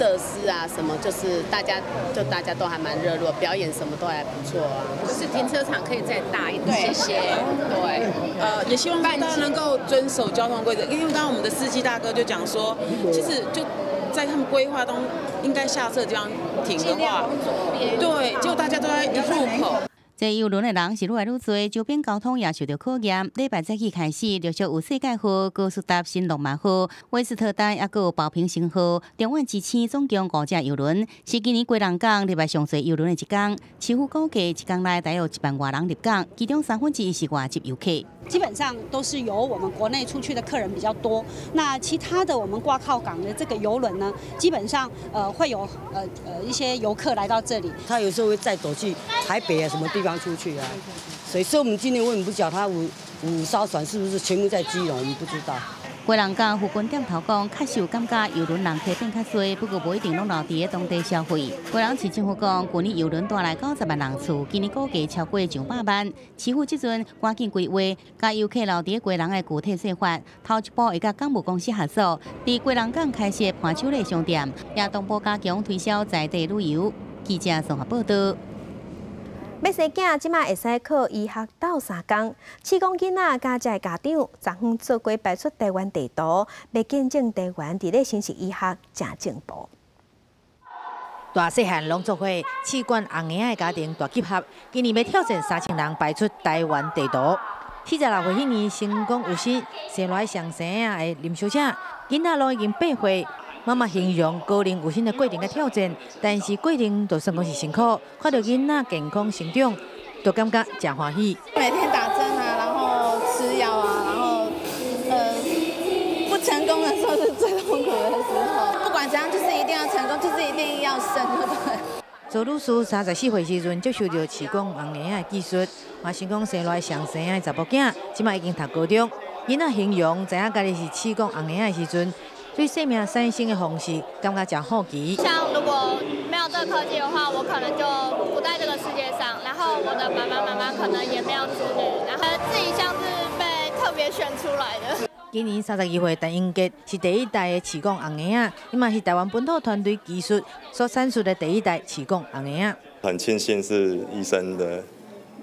设施啊，什么就是大家就大家都还蛮热络，表演什么都还不错啊。就是停车场可以再大一点，谢谢。对，呃，也希望大家能够遵守交通规则，因为刚刚我们的司机大哥就讲说，其实就在他们规划中应该下车这样停的话，对，就大家都在一入口。坐游轮的人是愈来愈多，周边交通也受到考验。礼拜早起开始，陆续有世界号、高速搭新浪漫号、威斯特丹，也有保平星号、中万之星，总共五只游轮，是今年贵人港礼拜上侪游轮的一天。似乎估计一天内大约一万外人入港，其中三分之一是外籍游客。基本上都是由我们国内出去的客人比较多。那其他的我们挂靠港的这个游轮呢，基本上呃会有呃呃一些游客来到这里。他有时候会再走去台北啊什么地方。出去啊，所以说我们今天为什么不叫他五五艘船？是不是全部在基隆？我们不知道。贵人港附近店头讲，确实有感觉游轮人客变较多，不过不一定拢留伫当地消费。贵人市政府讲，去年游轮带来九十万人次，今年估计超过上百万。市府即阵赶紧规划，甲游客留伫贵人的具体计划，头一步会甲港务公司合作，伫贵人港开设伴手类商店，也同步加强推销在地旅游。记者综合报道。要生囝，即马会使靠医学斗三工。七公囡仔加只家长，昨昏做过排出台湾地图，要见证台湾伫咧新式医学正进步。大细汉拢做伙，试管红眼的家庭大集合，今年要挑战三千人排出台湾地图。四十六岁迄年成功有生生来上生啊的林小姐，囡仔拢已经八岁。妈妈形容高龄有新的过程甲挑战，但是过程都算讲是辛苦，看到囡仔健康成长，都感觉真欢喜。每天打针啊，然后吃药啊，然后呃不成功的时候是最痛苦的时候。不管怎样，就是一定要成功，就是一定要生，对不对？周女士三十四岁时阵接受到气功红眼的技术，嘛成功生来上生的查甫囝，即马已经读高中。囡仔形容知影家己是气功红娘的时阵。对生命产生的方式，感觉真好奇。像如果没有这个科技的话，我可能就不在这个世界上，然后我的爸爸妈妈可能也没有子女，然后自己像是被特别选出来的。今年三十一岁，陈英杰是第一代的气功红颜啊，伊嘛是台湾本土团队技术所产出的第一代气功红颜啊。很庆幸是医生的。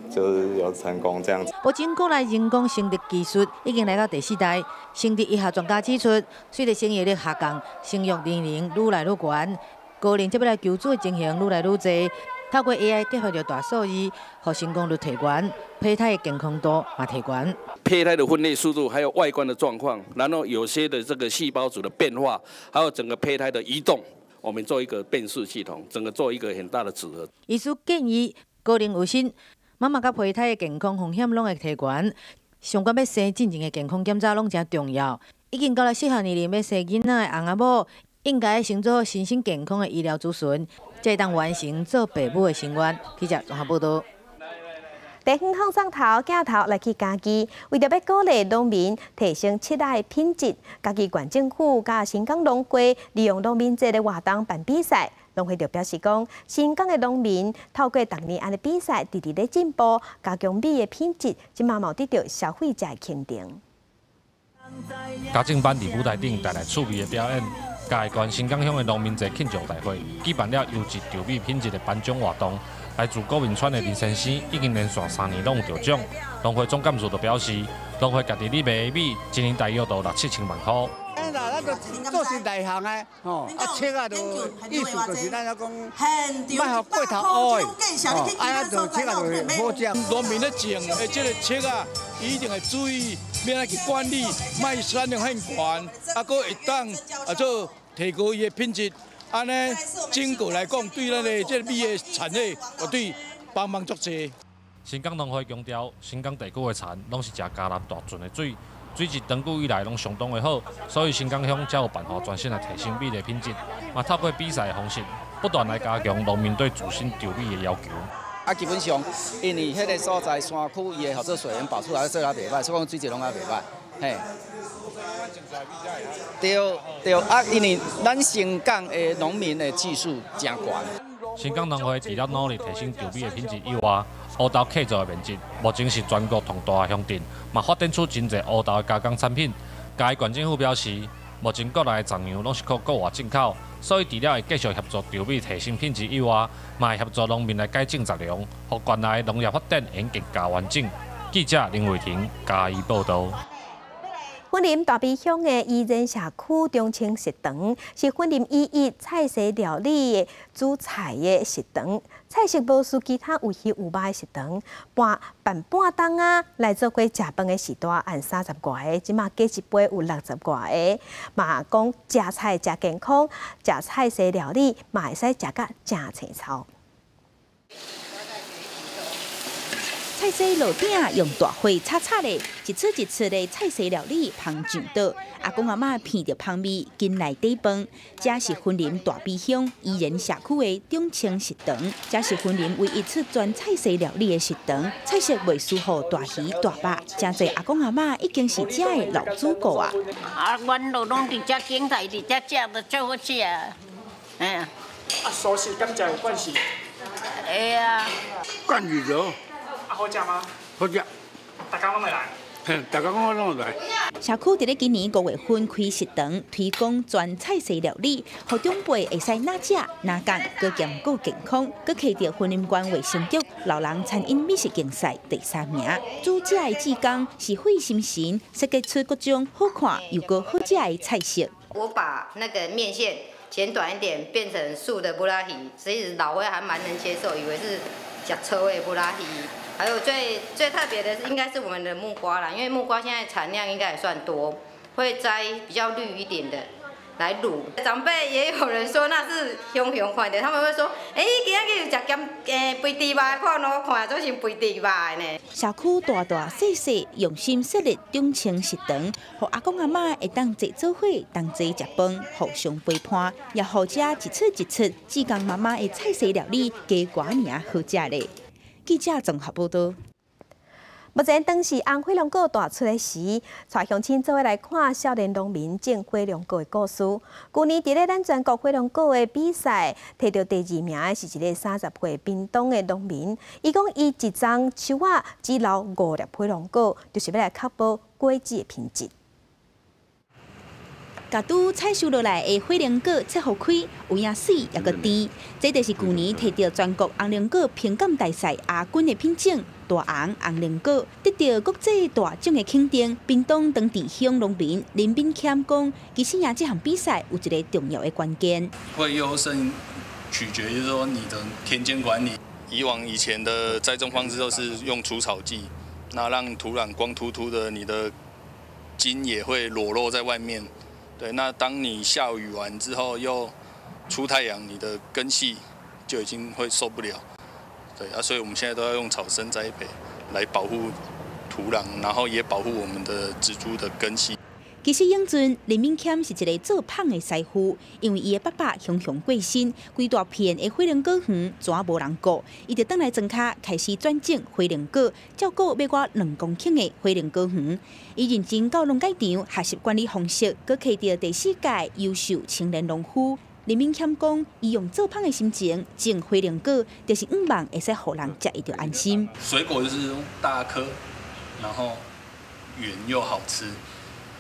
就是有成功这样子。目前国内人工生殖技术已经来到第四代，生殖医学专家指出，随着生育率下降，生育年龄愈来愈悬，高龄接要来求助的情形愈来愈多。透过 AI 结合着大数据，和成功率提悬，胚胎的健康度也提悬。胚胎的分裂速度，还有外观的状况，然后有些的这个细胞组的变化，还有整个胚胎的移动，我们做一个辨识系统，整个做一个很大的组合。医师建议高龄有心。妈妈甲胚胎的健康风险拢会提悬，相关要生进前的健康检查拢真重要。已经到了适合年龄要生囡仔的翁仔某，应该先做身心健康的医疗咨询，才当完成做爸母的心愿。记者综合报道。地方放上头、镜头来去家己，为着要鼓励农民提升七大品质，家己县政府甲新港农会利用农民节的活动办比赛。农会就表示讲，新疆的农民透过逐年安尼比赛，直直咧进步，加强米的品质，即嘛冇得到消费者的肯定。家政班伫舞台顶带来趣味的表演，嘉义县新港乡的农民节庆祝大会举办了优质稻米品质的颁奖活动。来自高明川的林先生已经连续三年拢有得奖。农会总干事就表示，农会家己咧卖米，一年大约都六七千万块。哎啦，咱都做是内行的，吼，啊，切啊，就意思就是咱要讲，卖互过头乌的，哦，啊，啊，就切啊，就好食。农民咧种的这个切啊，一定会注意，免来去管理，卖产量很悬，啊，搁会当啊做提高伊的品质。安尼，整个来讲，对咱的这米的产业，绝对帮忙足济。新疆农会强调，新疆地区的田拢是食加南大圳的水，水质长久以来拢相当的好，所以新港乡才有办法专心来提升米的品质，嘛透过比赛的方式，不断来加强农民对自身稻米的要求。啊，基本上，因为迄个所在山区，伊的合作水源保出来做也袂歹，所以讲水质拢也袂歹，嘿。对对啊，因为咱新港的农民的技术真悬。新港农会除了努力提升稻米的品质以外，乌豆客造的面积目前是全国同大的乡镇，嘛发展出真侪乌豆的加工产品。嘉义县政府表示，目前国内的杂粮拢是靠国外进口，所以除了会继续协助稻米提升品质以外，嘛会协助农民来改进杂粮，让县内农业发展能更加完整。记者林伟霆嘉义报道。粉林大鼻乡的怡人社区中青食堂是粉林一一菜色料理的主菜的食堂，菜色无输其他有鱼有肉的食堂。半办半档啊，来做过食饭的时段按三十外个，即马加一杯有六十外个。嘛讲食菜食健康，食菜色料理嘛会使食甲正清草。菜色炉顶用大火炒炒的，一次一次的菜色料理烹上桌。阿公阿妈闻着香味进来底饭。这是婚林大鼻乡宜人社区的中青食堂，这是婚林唯一出专菜色料理的食堂。菜色未输乎大鱼大肉，真侪阿公阿妈已经是这的老主顾啊。啊，阮老拢伫这景台伫这食的最好吃啊。哎呀，啊，熟悉跟这有关系。哎呀，关羽肉。好食吗？好食。大家拢会来。哼，大家拢拢会来。社区伫咧今年五月份开食堂，推广全菜式料理，互长辈会使哪食哪讲，各兼顾健康，各摕到婚姻关卫生局老人餐饮美食竞赛第三名。煮食的技工是费心神，设计出各种好看又个好食的菜式。我把那个面线剪短一点，变成素的布拉提，其实老外还蛮能接受，以为是假车位布拉提。还有最最特别的是，应该是我们的木瓜啦，因为木瓜现在产量应该也算多，会摘比较绿一点的来卤。长辈也有人说那是熊熊款的，他们会说，哎，今日食咸诶肥猪肉，看喏，看做是肥猪肉呢。小区大大细细用心设立中青食堂，和阿公阿妈会当坐做伙，同齐食饭，互相陪伴，也好食一次一次，志刚妈妈的菜色料理加挂名好食嘞。记者综合报道。目前当时红火龙果大出的时，带乡亲做伙来看少年农民种火龙果的故事。去年伫咧咱全国火龙果的比赛，摕到第二名的是一个三十岁屏东的农民。伊讲，伊一张树啊只留五粒火龙果，就是要来确保果子的品质。甲拄采收落来的火龙果切好开，有影水也个甜。这就是去年摕到全国红龙果评鉴大赛亚军的品种大红红龙果，得到国际大奖的肯定。屏东当地乡农民林炳谦讲，其实赢这项比赛有一个重要的关键。会优胜取决于说你的田间管理。以往以前的栽种方式都是用除草剂，那让土壤光秃秃的，你的茎也会裸露在外面。对，那当你下雨完之后又出太阳，你的根系就已经会受不了。对啊，所以我们现在都要用草生栽培来保护土壤，然后也保护我们的植株的根系。其实英俊林明谦是一个做胖的师傅，因为伊的爸爸雄雄过身，规大片的火龙果园全无人顾，伊就倒来庄卡开始转种火龙果，照顾每我两公顷的火龙果园。伊认真到农改场学习管理方式，佮摕到第四届优秀青年农夫。林明谦讲，伊用做胖的心情种火龙果，就是希望会使互人食一条安心。水果就是大颗，然后圆又好吃。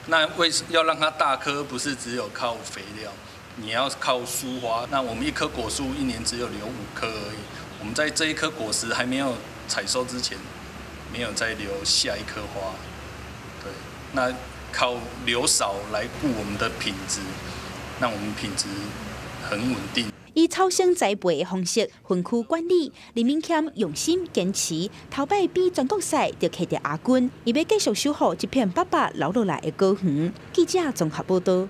那为要让它大颗，不是只有靠肥料，你要靠疏花。那我们一棵果树一年只有留五颗而已，我们在这一颗果实还没有采收之前，没有再留下一颗花。对，那靠留少来顾我们的品质，让我们品质很稳定。以超生栽培的方式分区管理，李明谦用心坚持，头摆比全国赛就摕到亚军，伊要继续守护这片爸爸留落来的果园。记者综合报道。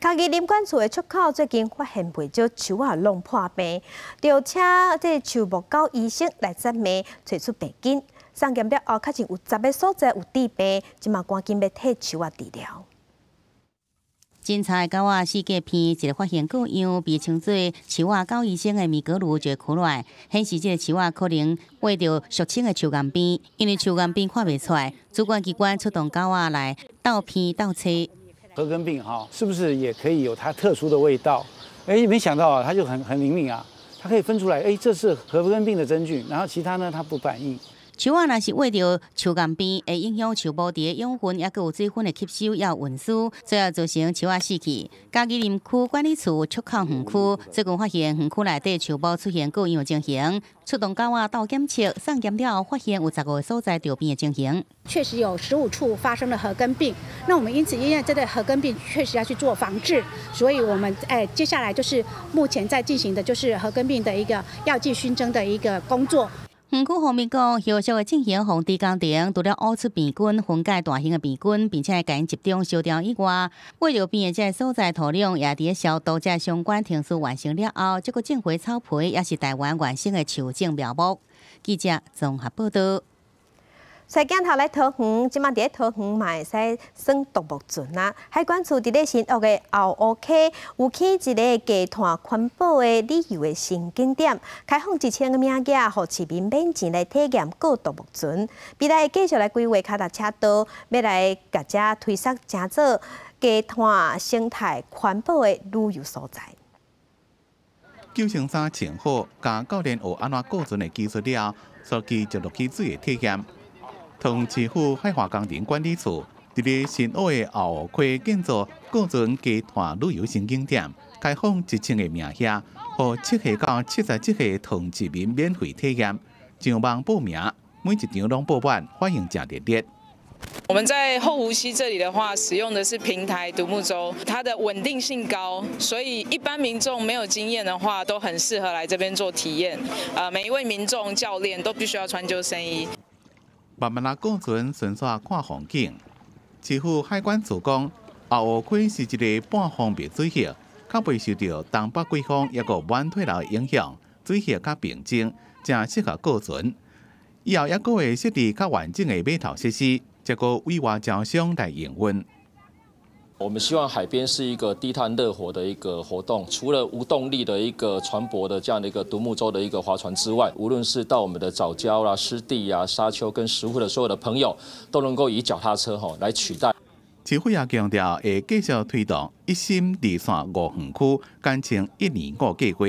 家己林管处的出口最近发现不少树啊弄破病，就请这树木高医生来诊脉，找出病根。上检了后，确实有十个所在有治病，即嘛赶紧要替树啊治疗。精彩狗仔世界片，一个发现各样被称作树仔狗医生的米格鲁就哭来，显示这个树仔可能为着俗称的树干边，因为树干边看不出来，主管机关出动狗仔来倒片倒车。核根病哈，是不是也可以有它特殊的味道？哎，没想到啊，它就很很灵敏啊，它可以分出来，哎，这是核根病的真菌，然后其他呢，它不反应。树啊，若是为着树干边，会影响树木的养分，也有水分的吸收，要运输，最后造成树啊死去。嘉义林区管理处出口园区，最近发现园区内底树木出现各样情形，出动狗啊到检测，送检了后发现有十五个所在得病的情形。确实有十五处发生了核根病，那我们因此因为这个核根病确实要去做防治，所以我们哎接下来就是目前在进行的就是核根病的一个药剂熏蒸的一个工作。园区方面讲，后续的进行防治工程，除了挖出病菌、分解大型的病菌，并且赶紧集中烧掉以外，为了病的这所在土壤也伫消毒在相关程序完成了后，这个种回草皮也是台湾原生的树种苗木。记者综合报道。在镜头来桃园，即马伫咧桃园嘛会使耍独木船啊！海关处伫咧新屋的后屋溪有起一个集团环保的旅游的新景点，开放一千个名额，互市民免钱来体验过独木船。未来继续来规划卡达车道，要来甲遮推设正做集团生态环保的旅游所在。救生衫穿好，甲教练学安怎过船的技术了，所以就落去水的体验。同市府海华工程管理处伫咧新屋的后溪建造个人集团旅游新景点，开放一千个名额，予七岁到七十七岁同市民免费体验。上网报名，每一场拢报满，欢迎加热烈。我们在后湖溪这里的话，使用的是平台独木舟，它的稳定性高，所以一般民众没有经验的话，都很适合来这边做体验。呃，每一位民众教练都必须要穿救生衣。慢慢来过船，顺续看风景。市府海关主讲，后湖区是一个半封闭水域，较未受到东北季风抑个弯退流影响，水域较平静，正适合过船。以后抑个会设置较完整诶码头设施，再个委外招商来营运。我们希望海边是一个低碳热火的一个活动，除了无动力的一个船舶的这样的一个独木舟的一个划船之外，无论是到我们的早礁啦、湿地啊、沙丘跟石湖的所有的朋友，都能够以脚踏车哈来取代。市府也强调会继续推动一心二线五园区，简称一年五计划。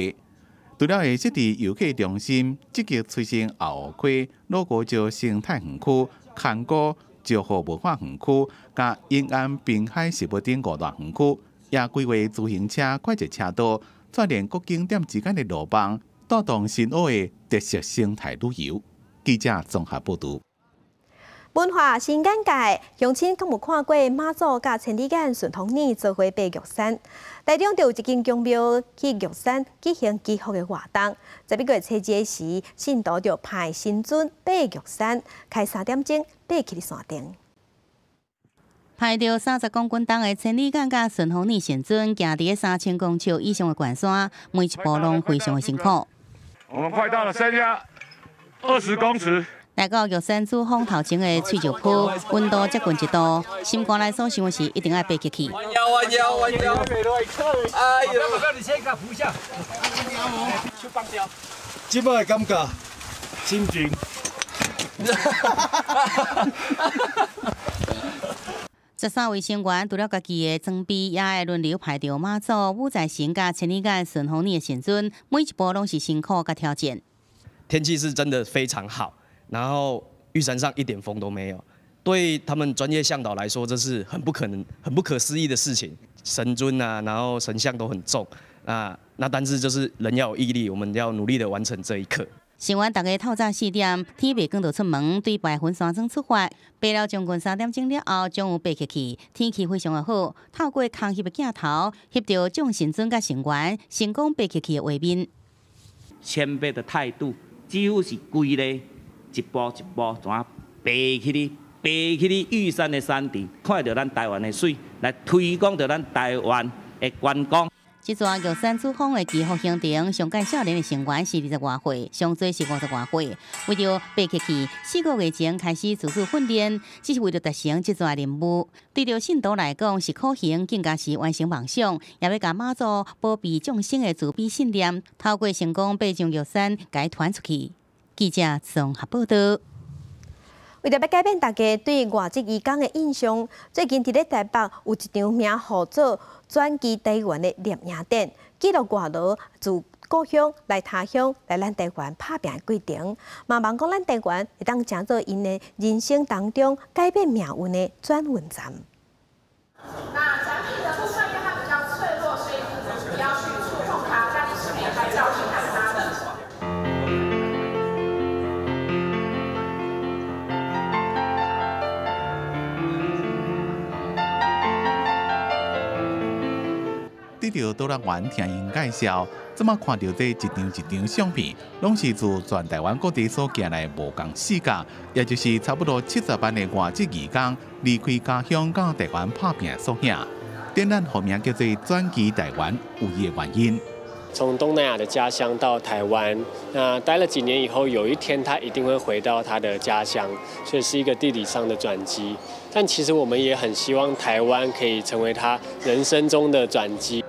除了会设置游客中心，积极推行后区、罗国礁生态园区、看过。石河文化园区、甲永安滨海世博等五大园区，也规划自行车快捷车道，串联各景点之间的路网，带动新澳的特色生态旅游。记者综合报道。文化新眼界，乡亲敢有看过马祖甲千里眼顺风耳做回白玉山？台中就有一间宫庙去玉山举行祈福的活动。十一月初节时，信徒就派新尊爬玉山，开三点钟爬起山顶。派着三十公斤重的千里眼甲顺风逆行尊，行伫三千公尺以上的悬山，每一步拢非常的辛苦。我们快到了山下二十公尺。来到玉山珠峰头前的翠石区，温度接近一度，心肝来所想的是一定要爬起去。弯腰，弯腰，弯腰！哎呦！你先给扶下。去放掉。这摆的感觉，心情。十三位成员除了家己的装备，也会轮流排着马祖、五在新甲千里眼顺风逆的行尊，每一步拢是辛苦甲挑战。天气是真的非常好。然后玉山上一点风都没有，对他们专业向导来说，这是很不可能、很不可思议的事情。神尊啊，然后神像都很重啊，那但是就是人要有毅力，我们要努力的完成这一刻。新完大家透早四点，天未光就出门，对白云山庄出发。爬了将近三点钟了后，终于爬起去，天气非常的好。透过空翕的镜头，翕到众神尊甲成员成功爬起去的画面。谦卑的态度，几乎是跪咧。一步一步怎啊爬起哩，爬起哩玉山的山顶，看到咱台湾的水，来推广到咱台湾的观光。这座玉山珠峰的气候行程，上届少年的成员是二十外岁，上最是五十外岁。为了爬起去，四个月前开始自主训练，只是为了达成这座任务。对着信徒来讲是可行，更加是完成梦想，也要甲妈祖保庇众生的慈悲信念，透过成功爬上玉山，解传出去。记者综合报道。为了要改变大家对外籍义工的印象，最近伫咧台北有一场名号做“转机台湾”的摄影展，记录外劳自故乡来他乡来咱台湾拍拼的过程，嘛望讲咱台湾会当成做因的人生当中改变命运的转运站。得到导览员听因介绍，怎么看到这一张一张相片，拢是自全台湾各地所寄来无共世界，也就是差不多七十万的外籍义工离开家乡到台湾拍片所影。展览后面叫做“转机台湾”，有伊的原因。从东南亚的家乡到台湾，那待了几年以后，有一天他一定会回到他的家乡，所以是一个地理上的转机。但其实我们也很希望台湾可以成为他人生中的转机。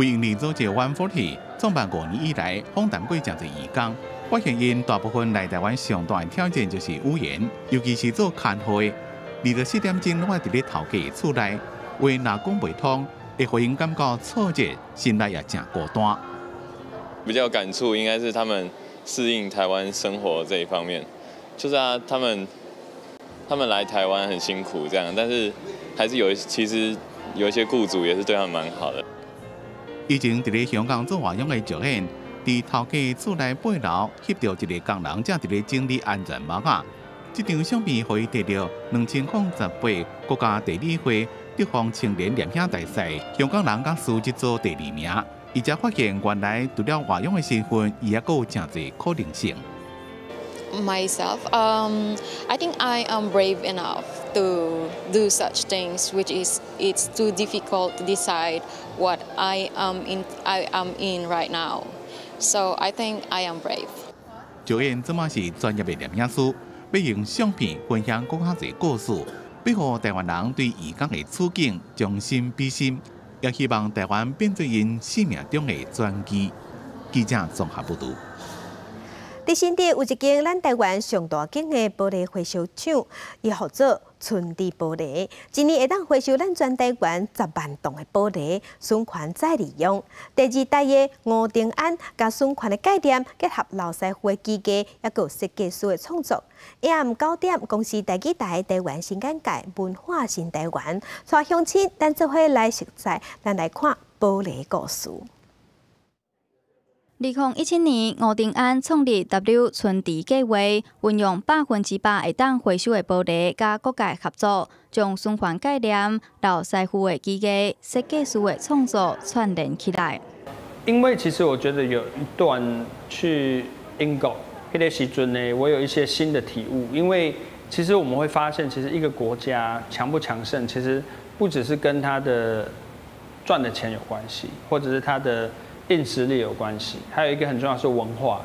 回应李组织 One Forty 创办五年以来，访谈过真侪义工，发现因大部分来台湾上大的挑战就是语言，尤其是做看会，二十四点钟拢爱伫咧头家厝内，话若讲不通，会互因感觉挫折，心内也真孤单。比较感触应该是他们适应台湾生活这一方面，就是啊，他们他们来台湾很辛苦这样，但是还是有其实有一些雇主也是对他们蛮好的。以前伫咧香港做华洋的导演，伫头家厝内八楼翕到一个工人正在整理安全帽啊。这张相片可以得到两千零十八国家地理会地方青年摄影大赛香港人甲书记做第二名。伊才发现原来除了华洋的身份，伊也有真侪可能性。Myself. Um, I think I am brave enough to do such things, which is it's too difficult to decide what I am in. I am in right now, so I think I am brave. 导演这么是专业的摄影师，要用相片分享更加多故事，保护台湾人对移工的处境将心比心，也希望台湾变作因生命中的传奇。记者综合报道。伫新店有一间咱台湾上大间的玻璃回收厂，伊号做春地玻璃，一年会当回收咱全台湾十万吨的玻璃，循环再利用。第二代的吴定安，甲循环的概念结合老师傅的技艺，也有设计师的创作。下午九点，公司第几代台湾新干界文化新台湾，带乡亲咱做伙来实在，咱来看玻璃故事。二零一七年，吴定安创立 W 春地计划，运用百分之百会当回收的玻璃，甲各界合作，将循环概念、老师傅的机构、设计师的创作串联起来。因为其实我觉得有一段去英国迄个时阵呢，我有一些新的体悟。因为其实我们会发现，其实一个国家强不强盛，其实不只是跟他的赚的钱有关系，或者是他的。硬实力有关系，还有一个很重要是文化。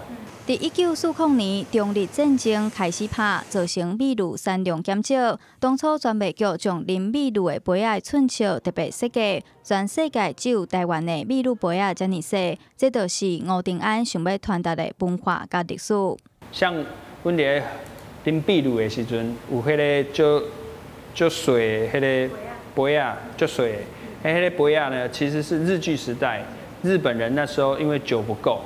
在一九四零年中日战争开始拍，造成秘鲁产量减少。当初专卖局将林秘鲁的杯仔寸尺特别设计，全世界只有台湾的秘鲁杯仔遮尔细，这就是吴定安想要传达的文化甲历史。像阮伫林秘鲁的时阵，有迄个足足水迄个杯仔，足水，迄个杯仔呢，其实是日据时代日本人那时候因为酒不够。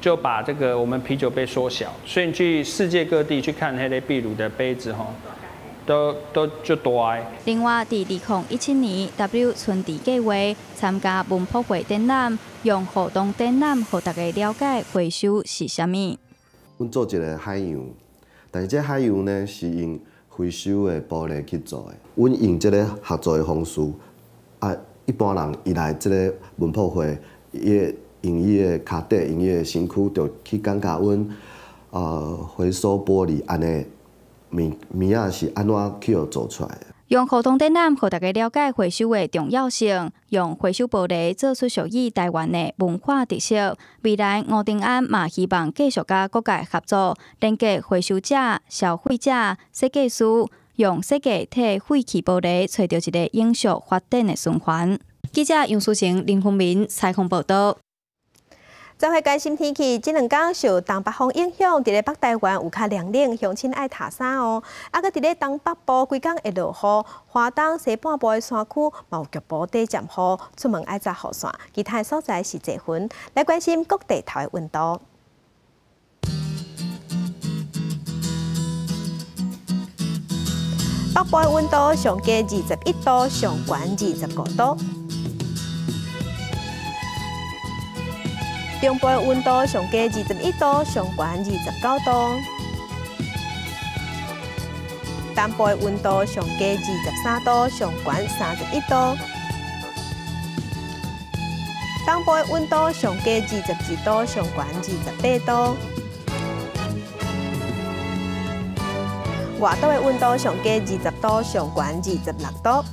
就把这个我们啤酒杯缩小，所以你去世界各地去看黑雷秘鲁的杯子吼，都都就大。另外，在二零一七年 W 春地计划参加文博会展览，用活动展览和大家了解回收是啥物。阮做一个海洋，但是这海洋呢是用回收的玻璃去做的。阮用这个合作的方式，啊，一般人一来这个文博会也。用伊的脚底，用伊的身躯，着去感觉阮呃回收玻璃安尼物物仔是安怎去做出来的。用互动展览，互大家了解回收的重要性，用回收玻璃做出属于台湾的文化特色。未来吴定安嘛希望继续甲各界合作，连接回收者、消费者、设计师，用设计替废弃玻璃找到一个永续发展的循环。记者杨淑成、林凤明采访报道。再会关心天气，这两天受东北风影响，伫咧北台湾有较凉冷，乡亲爱踏衫哦。啊，搁伫咧东北部规工会落雨，华东西半部的山区嘛有局部短暂雨，出门爱扎雨伞。其他所在是多云。来关心各地头的温度。北部的温度上低二十一度，上悬二十五度。中部温度上低二十一度，上悬二十九度；南部温度上低二十三度，上悬三十一度；东部温度上低二十二度，上悬二十八度；外岛的温度上低二十度，上悬二十六度。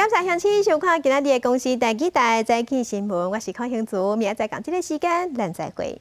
感谢乡亲收看今天的公司大期待早起新闻，我是康兴祖，明天再讲这个时间，咱再会。